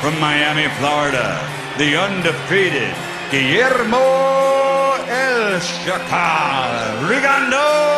from Miami, Florida, the undefeated Guillermo El Chacal Rigando.